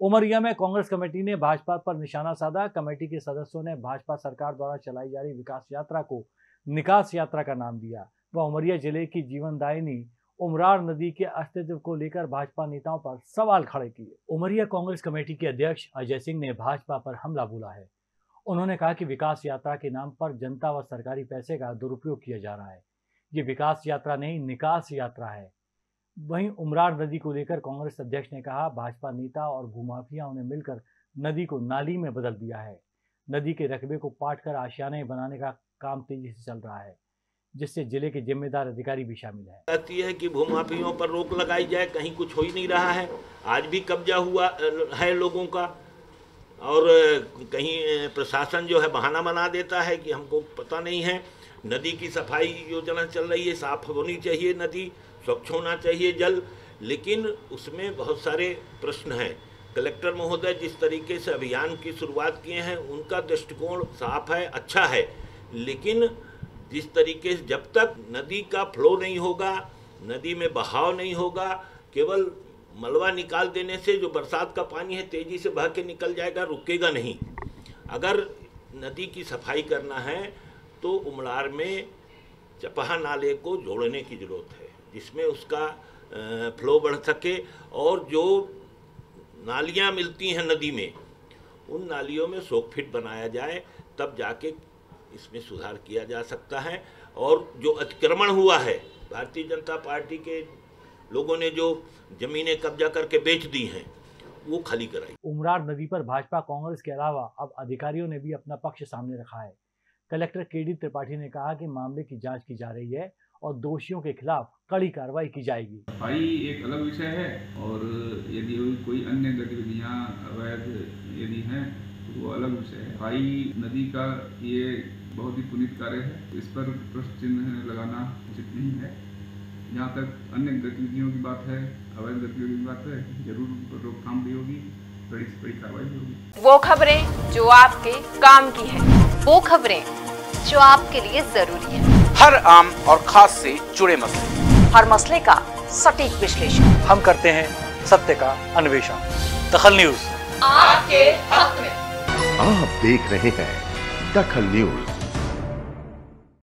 उमरिया में कांग्रेस कमेटी ने भाजपा पर निशाना साधा। कमेटी के सदस्यों ने भाजपा सरकार द्वारा चलाई जा रही विकास यात्रा को निकास यात्रा का नाम दिया। व उमरिया ज़िले की जीवनदायिनी उमरार नदी के अस्तित्व को लेकर भाजपा नेताओं पर सवाल खड़े किए। उमरिया कांग्रेस कमेटी के अध्यक्ष अजय सिंह ने भाजपा पर हमला बोला है। उन्होंने कहा कि विकास यात्रा के नाम पर जनता व सरकारी पैसे का दुरुपयोग किया जा रहा है। ये विकास यात्रा नहीं, निकास यात्रा है। वहीं उमरार नदी को लेकर कांग्रेस अध्यक्ष ने कहा, भाजपा नेता और भूमाफियाओं ने मिलकर नदी को नाली में बदल दिया है। नदी के रकबे को पाट कर आशियाने बनाने का काम तेज़ी से चल रहा है, जिससे ज़िले के जिम्मेदार अधिकारी भी शामिल है। कहती है कि भूमाफियों पर रोक लगाई जाए, कहीं कुछ हो ही नहीं रहा है। आज भी कब्जा हुआ है लोगों का, और कहीं प्रशासन जो है बहाना बना देता है कि हमको पता नहीं है। नदी की सफ़ाई योजना चल रही है, साफ़ होनी चाहिए नदी, स्वच्छ होना चाहिए जल, लेकिन उसमें बहुत सारे प्रश्न हैं। कलेक्टर महोदय जिस तरीके से अभियान की शुरुआत किए हैं, उनका दृष्टिकोण साफ़ है अच्छा है, लेकिन जिस तरीके से जब तक नदी का फ्लो नहीं होगा, नदी में बहाव नहीं होगा, केवल मलबा निकाल देने से जो बरसात का पानी है, तेज़ी से बह के निकल जाएगा, रुकेगा नहीं। अगर नदी की सफ़ाई करना है तो उमड़ार में चपहा नाले को जोड़ने की ज़रूरत है, जिसमें उसका फ्लो बढ़ सके और जो नालियाँ मिलती हैं नदी में, उन नालियों में सोक फिट बनाया जाए, तब जाके इसमें सुधार किया जा सकता है। और जो अतिक्रमण हुआ है, भारतीय जनता पार्टी के लोगों ने जो जमीनें कब्जा करके बेच दी हैं, वो खाली कराई। उमरार नदी पर भाजपा, कांग्रेस के अलावा अब अधिकारियों ने भी अपना पक्ष सामने रखा है। कलेक्टर के डी त्रिपाठी ने कहा कि मामले की जाँच की जा रही है और दोषियों के खिलाफ कड़ी कार्रवाई की जाएगी। सफ़ाई एक अलग विषय है और यदि कोई अन्य गतिविधियाँ अवैध यदि हैं तो वो अलग विषय है। सफ़ाई नदी का ये बहुत ही पुनित कार्य है। इस पर प्रश्न चिन्ह लगाना उचित नहीं है। जहाँ तक अन्य गतिविधियों की बात है अवैध गतिविधियों की बात है ज़रूर रोकथाम भी होगी बड़ी से बड़ी कार्रवाई भी होगी। वो खबरें जो आपके काम की है वो खबरें जो आपके लिए ज़रूरी है। हर आम और खास से जुड़े मसले। हर मसले का सटीक विश्लेषण। हम करते हैं सत्य का अन्वेषण। दखल न्यूज़। आपके हक में। आप देख रहे हैं दखल न्यूज़।